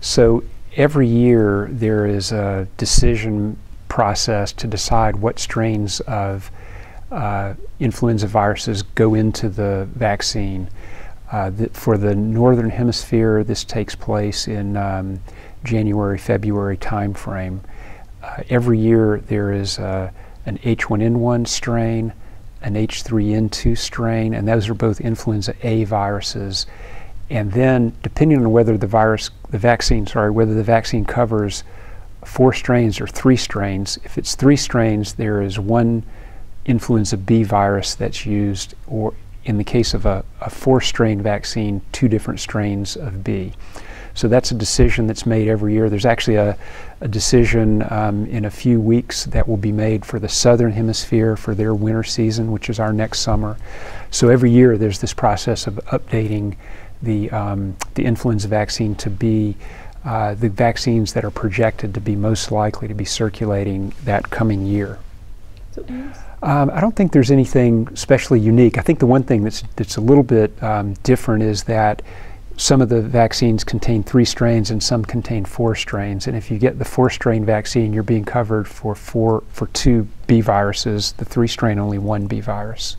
So every year there is a decision process to decide what strains of uh, influenza viruses go into the vaccine. Uh, for the northern hemisphere, this takes place in um, January, February timeframe. Uh, every year there is uh, an H1N1 strain, an H3N2 strain, and those are both influenza A viruses. And then, depending on whether the virus, the vaccine, sorry, whether the vaccine covers four strains or three strains, if it's three strains, there is one influenza B virus that's used, or in the case of a, a four strain vaccine, two different strains of B. So that's a decision that's made every year. There's actually a, a decision um, in a few weeks that will be made for the southern hemisphere for their winter season, which is our next summer. So every year there's this process of updating the, um, the influenza vaccine to be uh, the vaccines that are projected to be most likely to be circulating that coming year. Um, I don't think there's anything especially unique. I think the one thing that's that's a little bit um, different is that some of the vaccines contain three strains and some contain four strains. And if you get the four strain vaccine, you're being covered for four for two B viruses. The three strain only one B virus.